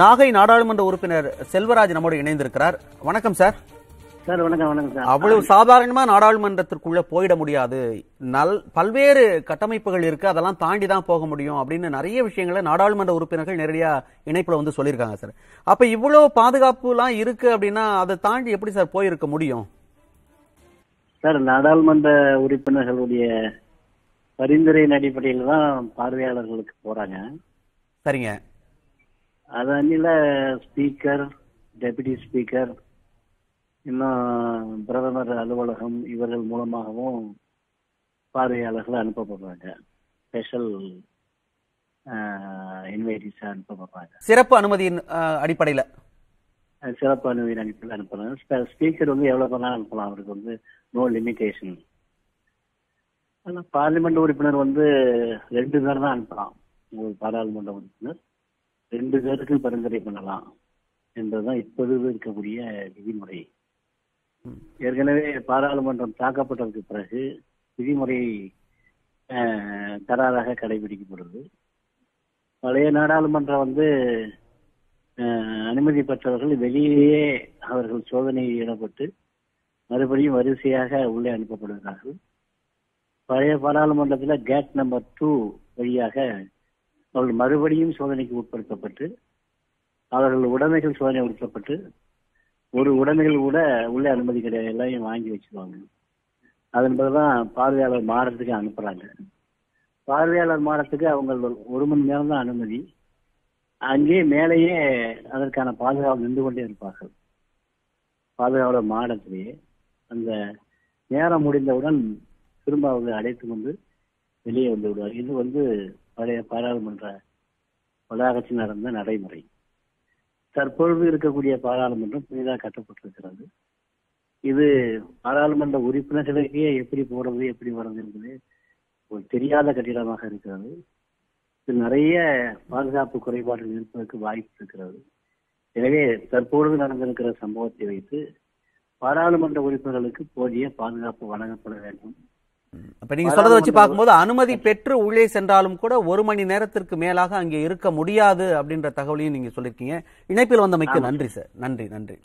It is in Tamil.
நாகை நாடாளுமன்ற உறுப்பினர் செல்வராஜ் நம்மோடு இணைந்திருக்கிறார். வணக்கம் சார். சார் வணக்கம் வணக்கம் சார். அவ்வளவு சாதாரணமா நாடாளுமன்றத்திற்குள்ள போயிட முடியாது. நல் பல்வேறு கட்டமைப்புகள் இருக்கு. அதெல்லாம் தாண்டி தான் போக முடியும் அப்படின்னு நிறைய விஷயங்களை நாடாளுமன்ற உறுப்பினர்கள் நேரடியா இணைப்புல வந்து சொல்லியிருக்காங்க சார். அப்ப இவ்வளவு பாதுகாப்புலாம் இருக்கு அப்படின்னா அதை தாண்டி எப்படி சார் போயிருக்க முடியும்? சார் நாடாளுமன்ற உறுப்பினர்களுடைய பரிந்துரையின் அடிப்படையில் தான் பார்வையாளர்களுக்கு போறாங்க. சரிங்க. அது அன்னில ஸ்பீக்கர் டெபுட்டி ஸ்பீக்கர் இன்னும் பிரதமர் அலுவலகம் இவர்கள் மூலமாகவும் பார்வையாளர்கள் அனுப்பப்படுறாங்க. ஸ்பெஷல் இன்வைட்டிஸாக அனுப்பப்படுறாங்க. சிறப்பு அனுமதியின் அடிப்படையில? சிறப்பு அனுமதி அனுப்பி அனுப்புறாங்க ஸ்பீக்கர் வந்து எவ்வளவு பண்ணாலும் அனுப்பலாம். அவருக்கு வந்து நோ லிமிடேஷன் ஆனா பார்லிமெண்ட் உறுப்பினர் வந்து ரெண்டு பேர் தான் அனுப்பலாம். ஒரு பாராளுமன்ற உறுப்பினர். ரெண்டு பேருக்கும் பரிந்துரை பண்ணலாம் என்பதுதான் இப்போது இருக்கக்கூடிய விதிமுறை. ஏற்கனவே பாராளுமன்றம் தாக்கப்பட்டதற்கு பிறகு விதிமுறை அஹ், கராராக கடைபிடிக்கப்படுது. பழைய நாடாளுமன்றம் வந்து அனுமதி பெற்றவர்கள் வெளியே அவர்கள் சோதனையில் ஈடுபட்டு மறுபடியும் வரிசையாக உள்ளே அனுப்பப்படுகிறார்கள். பழைய பாராளுமன்றத்தில் கேட் நம்பர் டூ வழியாக அவர்கள் மறுபடியும் சோதனைக்கு உட்படுத்தப்பட்டு அவர்கள் உடைமைகள் சோதனை உட்பட்டு ஒரு உடைமைகள் கூட உள்ளே அனுமதி கிடையாது எல்லாரையும் வாங்கி வச்சிருவாங்க. அதன் பிறகுதான் பார்வையாளர் மாடத்துக்கு அனுப்புறாங்க. பார்வையாளர் மாடத்துக்கு அவங்க ஒரு மணி நேரம் தான் அனுமதி. அங்கே மேலேயே அதற்கான பாதுகாவல் நின்று கொண்டே இருப்பார்கள். பாதுகாவலர் மாடத்திலேயே அந்த நேரம் முடிந்தவுடன் திரும்ப அவங்க அடைத்து கொண்டு வெளியே வந்து விடுவார். இது வந்து பழைய பாராளுமன்ற வளாகத்தில் நடந்த நடைமுறை. தற்பொழுது இருக்கக்கூடிய பாராளுமன்றம் புதிதாக கட்டப்பட்டிருக்கிறது. இது பாராளுமன்ற உறுப்பினர்களுக்கே எப்படி போறது எப்படி வர்றது என்பது ஒரு தெரியாத கட்டிடமாக இருக்கிறது. இது நிறைய பாதுகாப்பு குறைபாடுகள் இருப்பதற்கு வாய்ப்பு இருக்கிறது. எனவே தற்பொழுது நடந்திருக்கிற சம்பவத்தை வைத்து பாராளுமன்ற உறுப்பினர்களுக்கு போதிய பாதுகாப்பு வழங்கப்பட வேண்டும். அப்ப நீங்க சொல்றதை வச்சு பார்க்கும்போது அனுமதி பெற்று உள்ளே சென்றாலும் கூட ஒரு மணி நேரத்திற்கு மேலாக அங்கே இருக்க முடியாது அப்படின்ற தகவலையும் நீங்க சொல்லியிருக்கீங்க. இணைப்பில் வந்தமைக்கு நன்றி சார். நன்றி நன்றி.